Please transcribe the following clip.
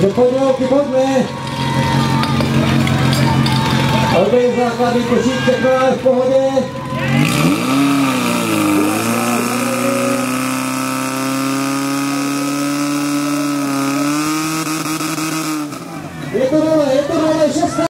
Do podělky pojďme. Odbej základy, košík, taková v pohodě. Je to dole, je